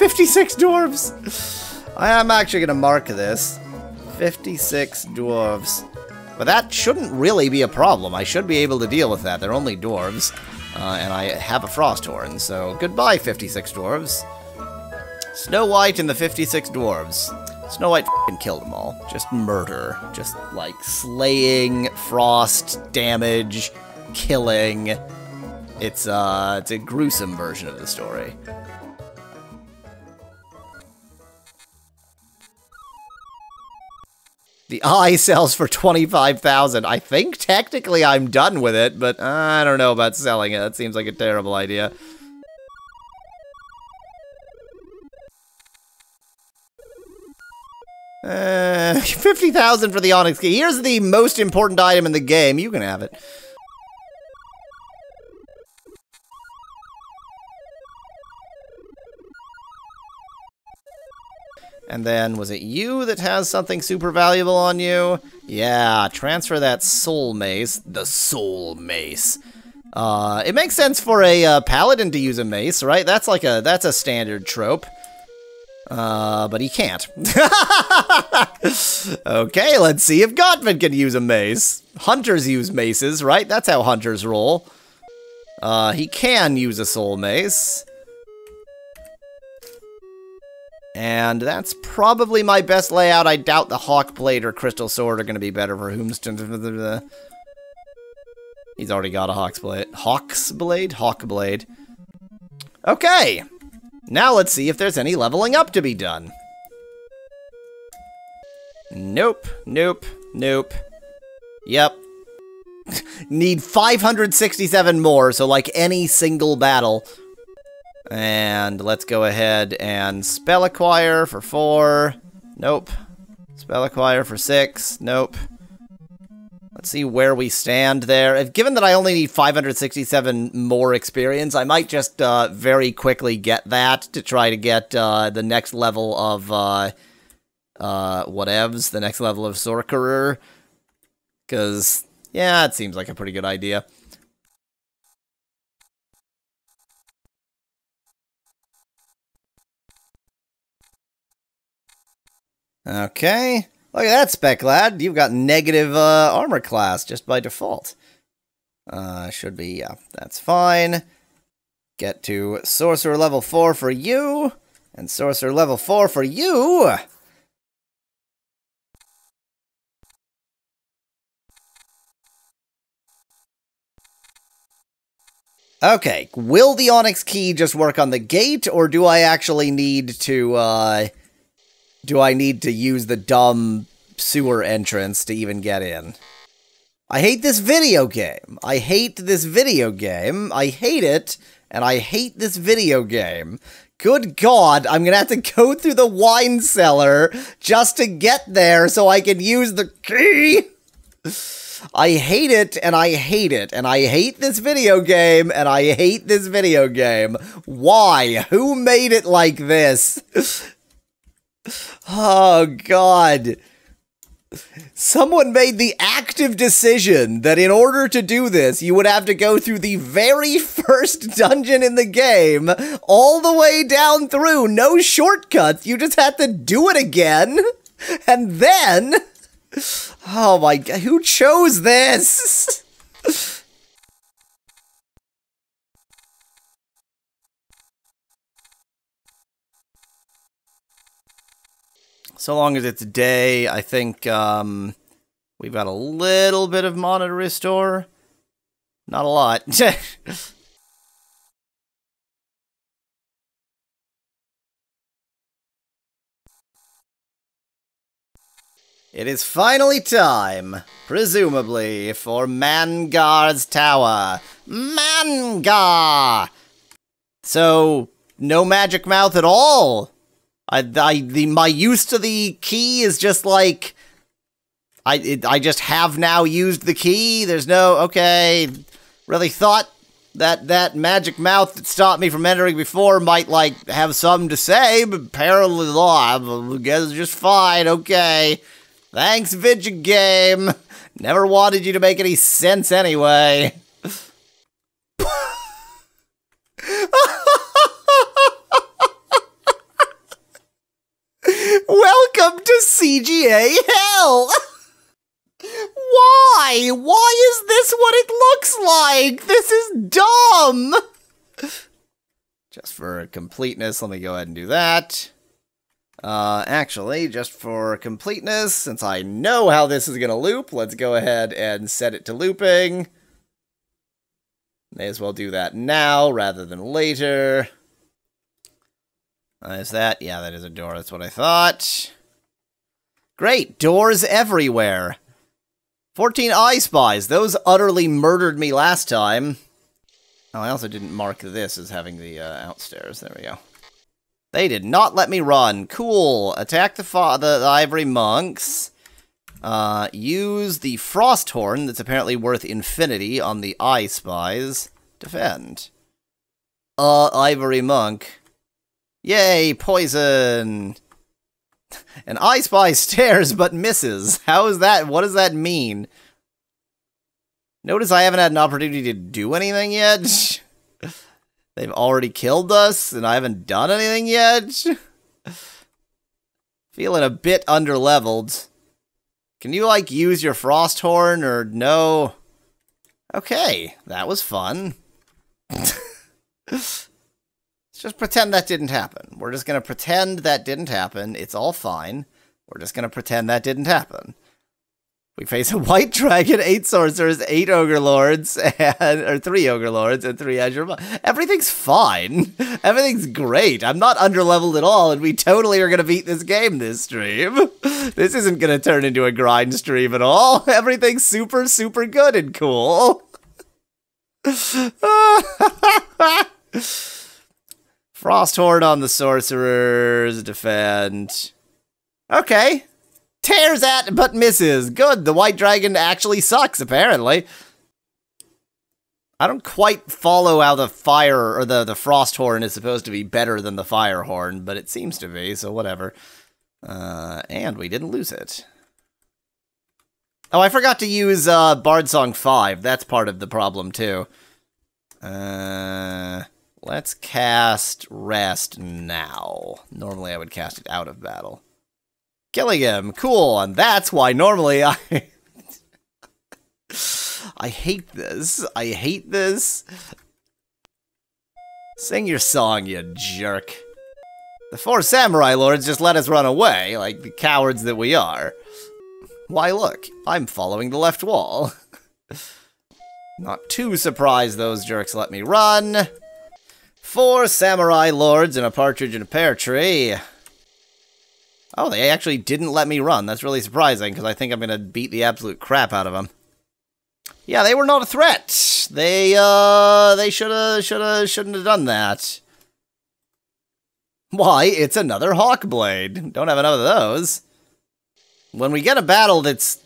56 dwarves! I am actually gonna mark this. 56 dwarves. But that shouldn't really be a problem. I should be able to deal with that. They're only dwarves. Uh, and I have a frost horn, so goodbye, 56 dwarves. Snow White and the 56 dwarves. Snow White f***ing killed them all. Just murder. Just, like, slaying, frost, damage, killing. It's, uh, it's a gruesome version of the story. The eye sells for 25,000. I think technically I'm done with it, but I don't know about selling it. That seems like a terrible idea. Uh, 50,000 for the Onyx Key. Here's the most important item in the game. You can have it. And then, was it you that has something super valuable on you? Yeah, transfer that soul mace. The soul mace. Uh, it makes sense for a uh, paladin to use a mace, right? That's like a, that's a standard trope. Uh, but he can't. okay, let's see if Gottman can use a mace. Hunters use maces, right? That's how hunters roll. Uh, he can use a soul mace. And that's probably my best layout. I doubt the Hawk Blade or Crystal Sword are going to be better for Whomston. He's already got a Hawk's Blade. Hawk's Blade? Hawk Blade. Okay. Now let's see if there's any leveling up to be done. Nope, nope, nope. Yep. Need 567 more, so like any single battle. And let's go ahead and spell acquire for four. Nope. Spell acquire for six. Nope. Let's see where we stand there. If given that I only need 567 more experience, I might just uh, very quickly get that to try to get uh, the next level of uh, uh, whatevs, the next level of Sorcerer. Because, yeah, it seems like a pretty good idea. Okay. Look at that, Spec Lad. You've got negative uh, armor class just by default. Uh, should be, yeah, that's fine. Get to Sorcerer level 4 for you, and Sorcerer level 4 for you! Okay, will the Onyx Key just work on the gate, or do I actually need to, uh, do I need to use the dumb sewer entrance to even get in? I hate this video game. I hate this video game. I hate it, and I hate this video game. Good God, I'm gonna have to go through the wine cellar just to get there so I can use the key. I hate it, and I hate it, and I hate this video game, and I hate this video game. Why? Who made it like this? Oh, God. Someone made the active decision that in order to do this, you would have to go through the very first dungeon in the game, all the way down through, no shortcuts, you just had to do it again, and then... Oh my god, who chose this? So long as it's day, I think um, we've got a little bit of mana to restore. Not a lot. It is finally time, presumably, for Mangar's Tower. Mangar! So, no magic mouth at all. I, I, the, my use to the key is just like, I, it, I just have now used the key. There's no, okay, really thought that that magic mouth that stopped me from entering before might like have something to say, but apparently not. I guess just fine. Okay. Thanks, Vidya Game. Never wanted you to make any sense anyway. Welcome to CGA Hell! Why? Why is this what it looks like? This is dumb! Just for completeness, let me go ahead and do that. Uh, actually, just for completeness, since I know how this is going to loop, let's go ahead and set it to looping. May as well do that now rather than later. Uh, is that? Yeah, that is a door. That's what I thought. Great. Doors everywhere. 14 I spies. Those utterly murdered me last time. Oh, I also didn't mark this as having the uh, outstairs. There we go. They did not let me run. Cool. Attack the, the, the ivory monks. Uh, use the frost horn that's apparently worth infinity on the I spies. Defend. Uh, ivory monk. Yay, poison! An I Spy stares but misses. How is that? What does that mean? Notice I haven't had an opportunity to do anything yet. They've already killed us, and I haven't done anything yet. Feeling a bit underleveled. Can you, like, use your frost horn, or no? Okay, that was fun. just pretend that didn't happen. We're just going to pretend that didn't happen. It's all fine. We're just going to pretend that didn't happen. We face a white dragon, eight sorcerers, eight ogre lords, and or three ogre lords and three azure. Everything's fine. Everything's great. I'm not underleveled at all, and we totally are gonna beat this game this stream. This isn't gonna turn into a grind stream at all. Everything's super, super good and cool. Frosthorn on the sorcerers, defend. Okay. Tears at but misses. Good, the white dragon actually sucks, apparently. I don't quite follow how the fire or the, the frost horn is supposed to be better than the fire horn, but it seems to be, so whatever. Uh, and we didn't lose it. Oh, I forgot to use uh, Bard Song 5. That's part of the problem, too. Uh, Let's cast Rest now. Normally I would cast it out of battle. Killing him. Cool. And that's why normally I... I hate this. I hate this. Sing your song, you jerk. The four samurai lords just let us run away, like the cowards that we are. Why look, I'm following the left wall. Not too surprised those jerks let me run. Four samurai lords and a partridge in a pear tree. Oh, they actually didn't let me run. That's really surprising, because I think I'm going to beat the absolute crap out of them. Yeah, they were not a threat. They, uh, they shoulda, shoulda, shouldn't have done that. Why, it's another Hawkblade. Don't have enough of those. When we get a battle that's...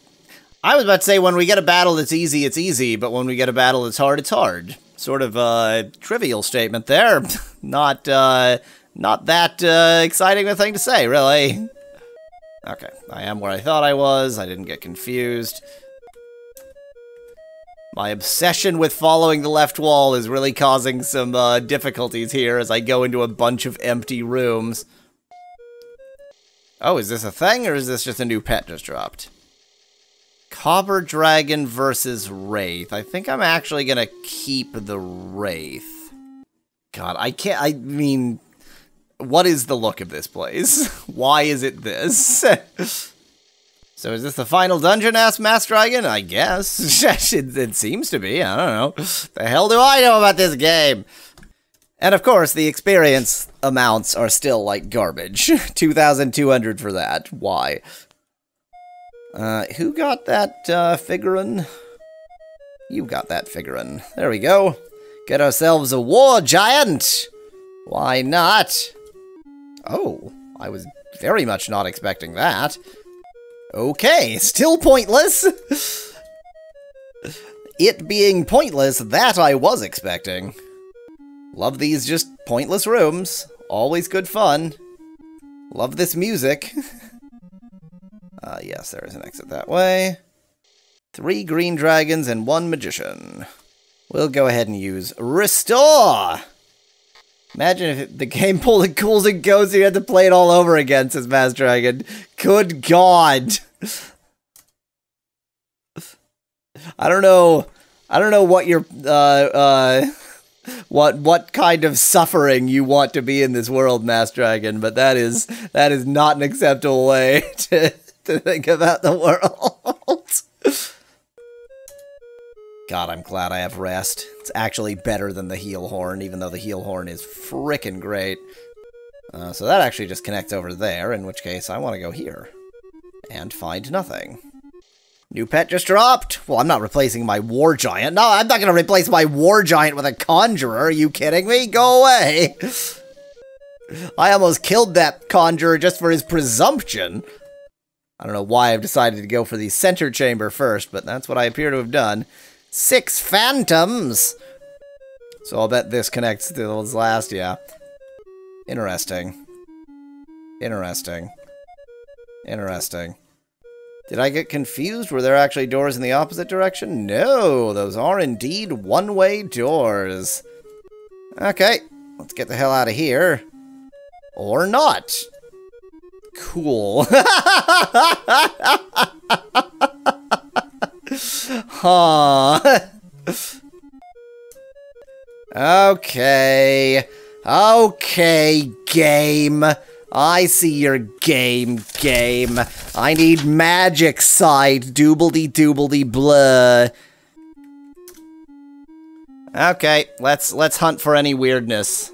I was about to say, when we get a battle that's easy, it's easy, but when we get a battle that's hard, it's hard sort of uh, trivial statement there. not uh, not that uh, exciting a thing to say, really. Okay, I am where I thought I was. I didn't get confused. My obsession with following the left wall is really causing some uh, difficulties here as I go into a bunch of empty rooms. Oh, is this a thing, or is this just a new pet just dropped? Copper Dragon versus Wraith. I think I'm actually gonna keep the Wraith. God, I can't, I mean, what is the look of this place? Why is it this? so is this the final dungeon, asked Mass Dragon? I guess. it, it seems to be, I don't know. The hell do I know about this game? And of course, the experience amounts are still like garbage. 2,200 for that. Why? Uh, who got that uh, figurine? You got that figurine. There we go. Get ourselves a war giant! Why not? Oh, I was very much not expecting that. Okay, still pointless! it being pointless, that I was expecting. Love these just pointless rooms. Always good fun. Love this music. Uh, yes, there is an exit that way. Three green dragons and one magician. We'll go ahead and use Restore! Imagine if the game pulled and cools and goes, so you had to play it all over again, says Mass Dragon. Good God. I don't know. I don't know what your uh uh what what kind of suffering you want to be in this world, Mass Dragon, but that is that is not an acceptable way to to think about the world. God, I'm glad I have rest. It's actually better than the heal horn, even though the heal horn is frickin' great. Uh, so that actually just connects over there, in which case I want to go here. And find nothing. New pet just dropped. Well, I'm not replacing my war giant. No, I'm not going to replace my war giant with a conjurer. Are you kidding me? Go away. I almost killed that conjurer just for his presumption. I don't know why I've decided to go for the center chamber first, but that's what I appear to have done. Six phantoms! So I'll bet this connects to those last, yeah. Interesting. Interesting. Interesting. Did I get confused? Were there actually doors in the opposite direction? No, those are indeed one-way doors. Okay, let's get the hell out of here. Or not. Cool. okay. Okay, game. I see your game, game. I need magic side, doobly doobly blah. Okay, let's let's hunt for any weirdness.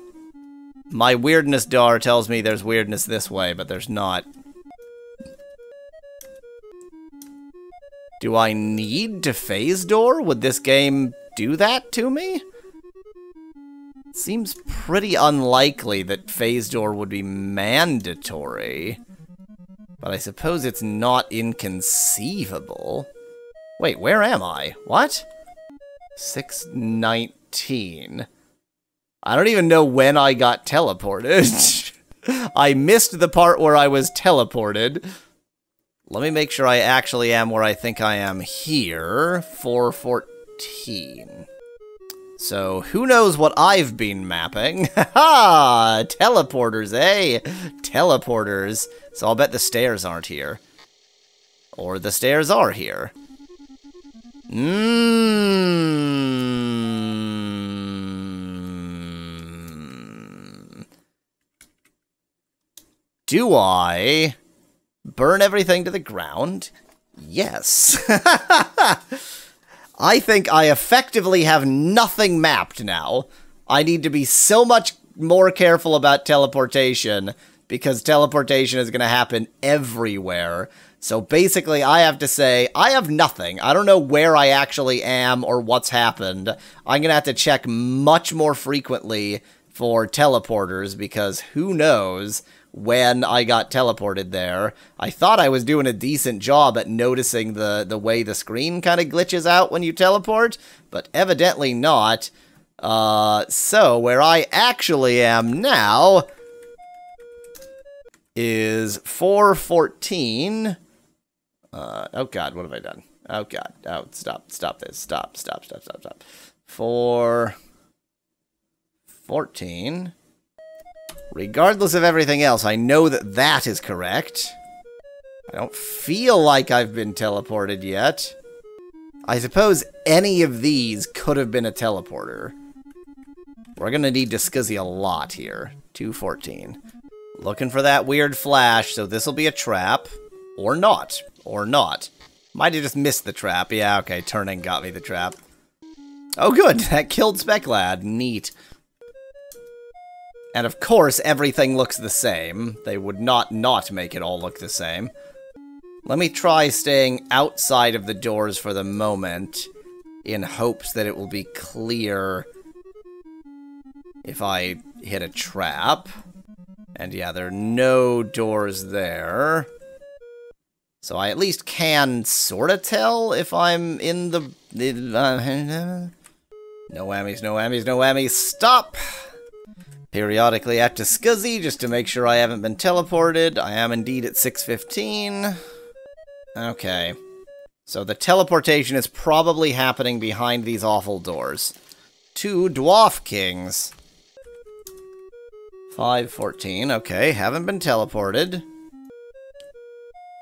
My weirdness dar tells me there's weirdness this way, but there's not. Do I need to phase door? Would this game do that to me? Seems pretty unlikely that phase door would be mandatory. But I suppose it's not inconceivable. Wait, where am I? What? 619. I don't even know when I got teleported. I missed the part where I was teleported. Let me make sure I actually am where I think I am here. 414. So, who knows what I've been mapping? Ha Teleporters, eh? Teleporters. So I'll bet the stairs aren't here. Or the stairs are here. Mmm. Do I burn everything to the ground? Yes. I think I effectively have nothing mapped now. I need to be so much more careful about teleportation because teleportation is going to happen everywhere. So basically, I have to say, I have nothing. I don't know where I actually am or what's happened. I'm going to have to check much more frequently for teleporters because who knows when I got teleported there. I thought I was doing a decent job at noticing the, the way the screen kind of glitches out when you teleport, but evidently not. Uh, so, where I actually am now is 414. Uh, oh god, what have I done? Oh god, oh, stop, stop this, stop, stop, stop, stop, stop. 414. Regardless of everything else, I know that that is correct. I don't feel like I've been teleported yet. I suppose any of these could have been a teleporter. We're gonna need to scuzzy a lot here. 214. Looking for that weird flash, so this'll be a trap. Or not. Or not. Might have just missed the trap. Yeah, okay, turning got me the trap. Oh good, that killed Specklad. Neat. And of course, everything looks the same. They would not not make it all look the same. Let me try staying outside of the doors for the moment, in hopes that it will be clear if I hit a trap. And yeah, there are no doors there. So I at least can sort of tell if I'm in the... No whammies, no whammies, no whammies. Stop! Periodically at to Scuzzy just to make sure I haven't been teleported. I am indeed at 615. Okay. So the teleportation is probably happening behind these awful doors. Two Dwarf Kings. 514, okay, haven't been teleported.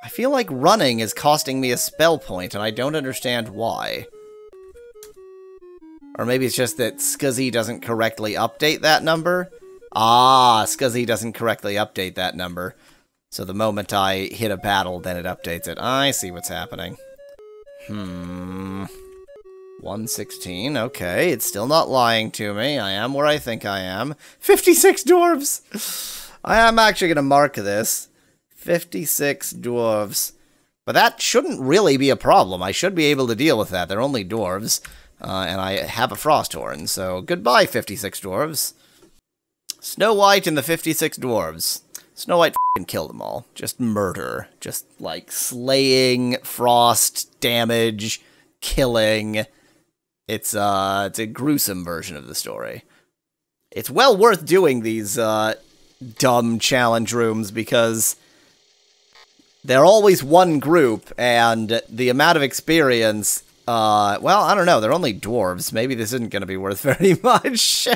I feel like running is costing me a spell point, and I don't understand why. Or maybe it's just that Scuzzy doesn't correctly update that number. Ah, Scuzzy doesn't correctly update that number. So the moment I hit a battle, then it updates it. I see what's happening. Hmm. 116, okay. It's still not lying to me. I am where I think I am. 56 dwarves! I am actually going to mark this. 56 dwarves. But that shouldn't really be a problem. I should be able to deal with that. They're only dwarves. Uh, and I have a frost horn, so goodbye, 56 dwarves. Snow White and the 56 dwarves. Snow White killed them all. Just murder. Just, like, slaying, frost, damage, killing. It's, uh, it's a gruesome version of the story. It's well worth doing these, uh, dumb challenge rooms because they're always one group, and the amount of experience uh, well, I don't know. They're only dwarves. Maybe this isn't going to be worth very much.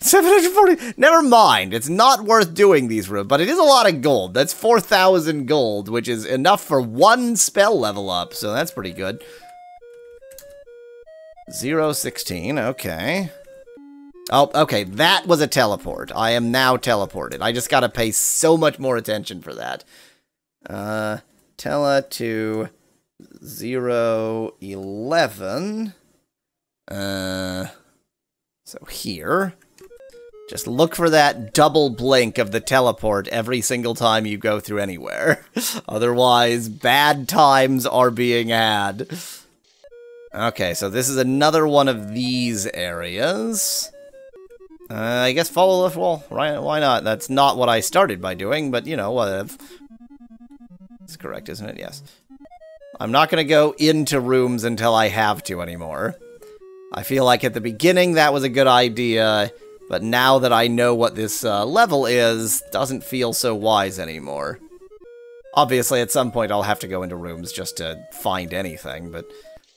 740. Never mind. It's not worth doing these rooms, but it is a lot of gold. That's 4,000 gold, which is enough for one spell level up, so that's pretty good. 016. Okay. Oh, okay. That was a teleport. I am now teleported. I just got to pay so much more attention for that. Uh, tele to zero eleven. Uh, so here, just look for that double blink of the teleport every single time you go through anywhere. Otherwise, bad times are being had. Okay, so this is another one of these areas. Uh, I guess follow the wall. Right? Why not? That's not what I started by doing, but you know, whatever. It's correct, isn't it? Yes. I'm not going to go into rooms until I have to anymore. I feel like at the beginning that was a good idea, but now that I know what this uh, level is, doesn't feel so wise anymore. Obviously, at some point I'll have to go into rooms just to find anything, but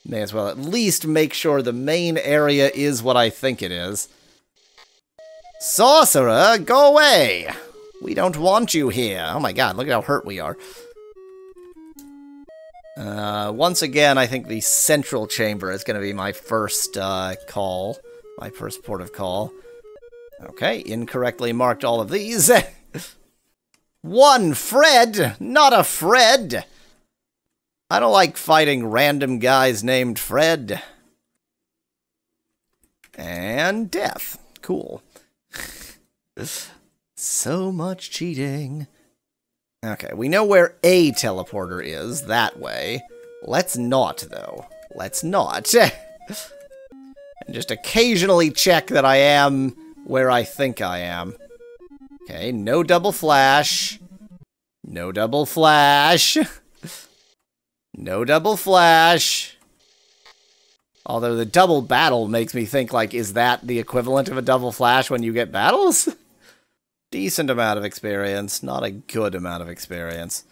may as well at least make sure the main area is what I think it is. Sorcerer, go away! We don't want you here. Oh my god, look at how hurt we are. Uh, once again, I think the central chamber is going to be my first uh, call, my first port of call. Okay, incorrectly marked all of these. One Fred, not a Fred. I don't like fighting random guys named Fred. And death. Cool. so much cheating. Okay, we know where a teleporter is, that way. Let's not, though. Let's not. and just occasionally check that I am where I think I am. Okay, no double flash. No double flash. no double flash. Although the double battle makes me think, like, is that the equivalent of a double flash when you get battles? decent amount of experience, not a good amount of experience.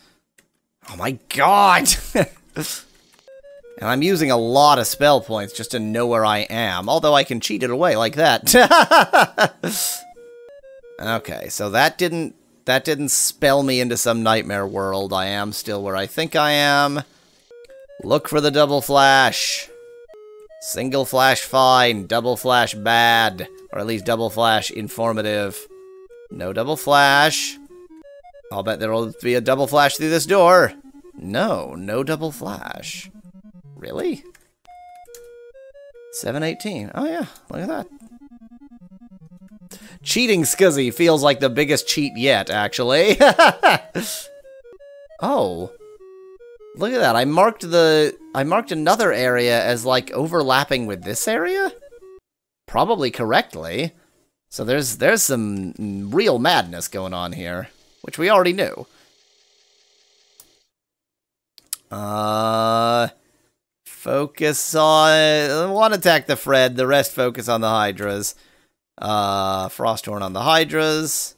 Oh my god! and I'm using a lot of spell points just to know where I am, although I can cheat it away like that. okay, so that didn't that didn't spell me into some nightmare world. I am still where I think I am. Look for the double flash. Single flash fine, double flash bad, or at least double flash informative. No double flash. I'll bet there'll be a double flash through this door. No, no double flash. Really? 718. Oh yeah, look at that. Cheating Scuzzy feels like the biggest cheat yet, actually. oh. Look at that. I marked the I marked another area as like overlapping with this area? Probably correctly. So there's there's some real madness going on here, which we already knew. Uh, focus on one attack the Fred, the rest focus on the Hydras. Uh, Frosthorn on the Hydras.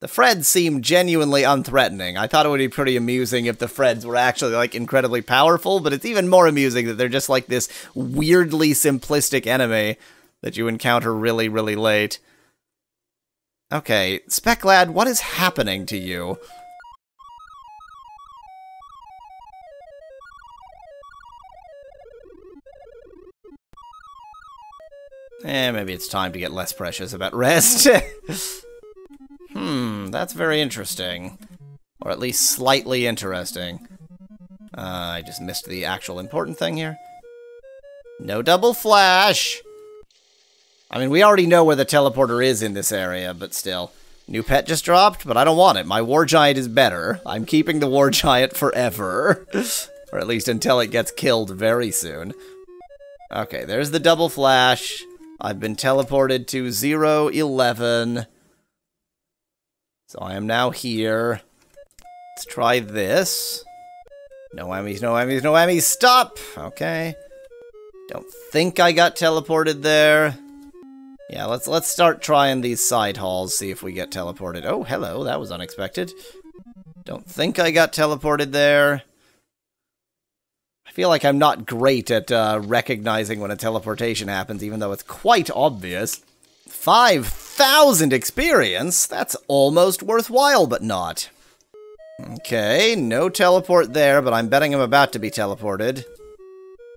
The Freds seem genuinely unthreatening. I thought it would be pretty amusing if the Freds were actually like incredibly powerful, but it's even more amusing that they're just like this weirdly simplistic enemy that you encounter really, really late. Okay, Specklad, what is happening to you? Eh, maybe it's time to get less precious about rest. hmm, that's very interesting. Or at least slightly interesting. Uh, I just missed the actual important thing here. No double flash! I mean, we already know where the teleporter is in this area, but still. New pet just dropped, but I don't want it. My war giant is better. I'm keeping the war giant forever. or at least until it gets killed very soon. Okay, there's the double flash. I've been teleported to 0, 11. So I am now here. Let's try this. No whammies, no whammies, no whammies. Stop! Okay. Don't think I got teleported there. Yeah, let's let's start trying these side halls, see if we get teleported. Oh, hello, that was unexpected. Don't think I got teleported there. I feel like I'm not great at uh, recognizing when a teleportation happens, even though it's quite obvious. 5,000 experience? That's almost worthwhile, but not. Okay, no teleport there, but I'm betting I'm about to be teleported.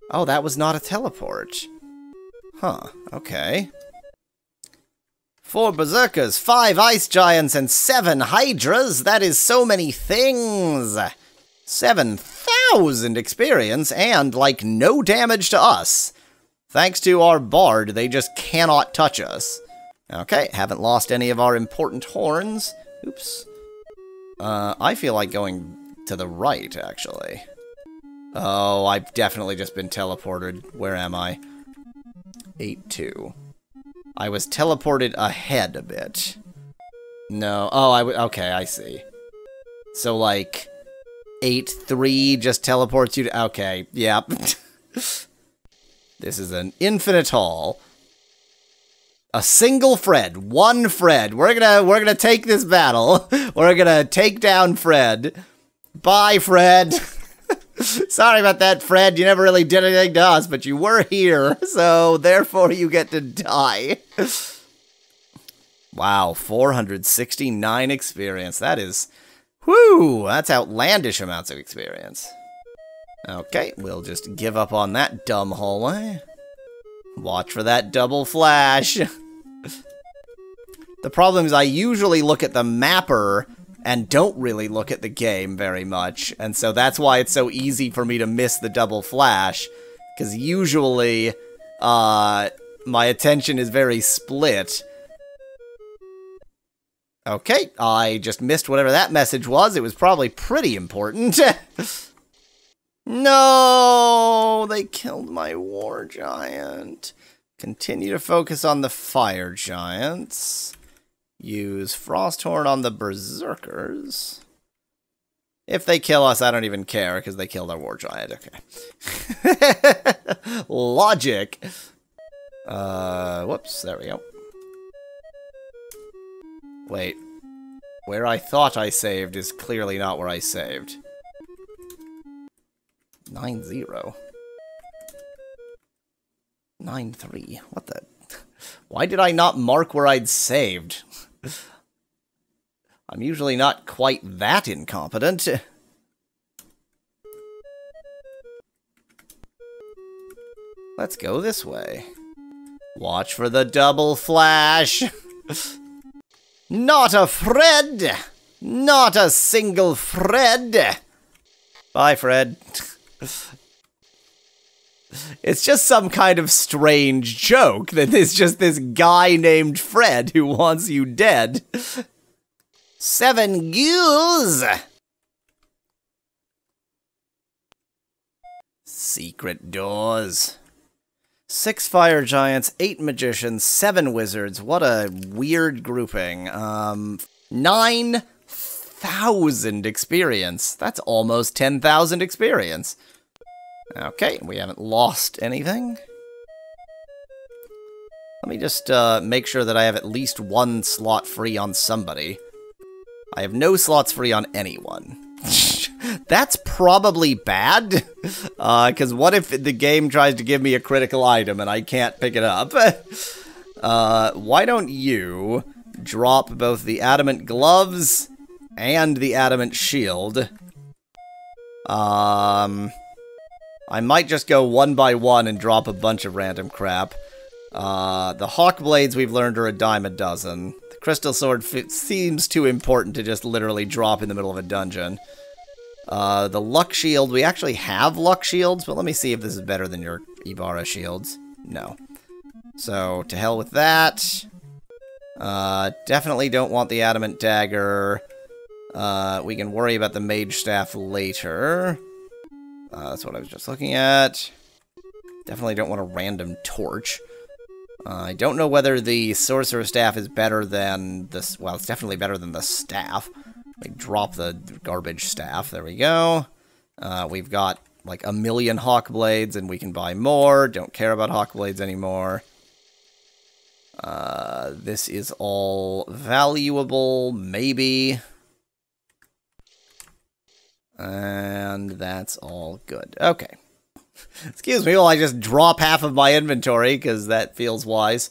Oh, that was not a teleport. Huh, okay. Four berserkers, five ice giants, and seven hydras. That is so many things. 7,000 experience and, like, no damage to us. Thanks to our bard, they just cannot touch us. Okay, haven't lost any of our important horns. Oops. Uh, I feel like going to the right, actually. Oh, I've definitely just been teleported. Where am I? 8-2. I was teleported ahead a bit. No. Oh, I okay, I see. So, like, 8-3 just teleports you to... Okay, yep. this is an infinite hall. A single Fred, one Fred. We're gonna we're gonna take this battle. We're gonna take down Fred. Bye, Fred. Sorry about that, Fred. You never really did anything to us, but you were here, so therefore you get to die. wow, 469 experience. That is, whoo, that's outlandish amounts of experience. Okay, we'll just give up on that dumb hallway. Eh? Watch for that double flash. the problem is I usually look at the mapper and don't really look at the game very much, and so that's why it's so easy for me to miss the double flash, because usually, uh, my attention is very split. Okay, I just missed whatever that message was. It was probably pretty important. no, they killed my war giant. Continue to focus on the fire giants. Use Frosthorn on the Berserkers. If they kill us, I don't even care, because they killed our War Giant. Okay. Logic. Uh, whoops, there we go. Wait. Where I thought I saved is clearly not where I saved. 9-0. 9-3. What the... Why did I not mark where I'd saved? I'm usually not quite that incompetent. Let's go this way. Watch for the double flash. not a Fred! Not a single Fred! Bye, Fred. It's just some kind of strange joke that there's just this guy named Fred who wants you dead. Seven ghouls! Secret doors. Six fire giants, eight magicians, seven wizards. What a weird grouping. Um, nine thousand experience. That's almost ten thousand experience. Okay, we haven't lost anything. Let me just uh, make sure that I have at least one slot free on somebody. I have no slots free on anyone. That's probably bad, because uh, what if the game tries to give me a critical item and I can't pick it up? uh, why don't you drop both the adamant gloves and the adamant shield. Um, I might just go one by one and drop a bunch of random crap. Uh, the Hawk Blades we've learned are a dime a dozen. The Crystal Sword seems too important to just literally drop in the middle of a dungeon. Uh, the Luck Shield, we actually have Luck Shields, but let me see if this is better than your Ybarra shields. No. So, to hell with that. Uh, definitely don't want the Adamant Dagger. Uh, we can worry about the Mage Staff later. Uh, that's what I was just looking at. Definitely don't want a random torch. Uh, I don't know whether the Sorcerer Staff is better than this. Well, it's definitely better than the Staff. We drop the garbage staff. There we go. Uh, we've got like a million Hawk Blades, and we can buy more. Don't care about Hawk Blades anymore. Uh, this is all valuable, maybe. And that's all good. Okay. Excuse me while I just drop half of my inventory, because that feels wise.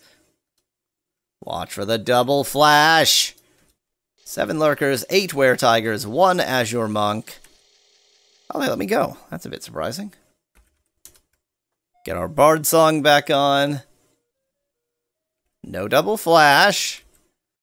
Watch for the double flash. Seven lurkers, eight were tigers, one azure monk. Oh, they let me go. That's a bit surprising. Get our bard song back on. No double flash.